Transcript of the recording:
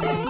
Bye.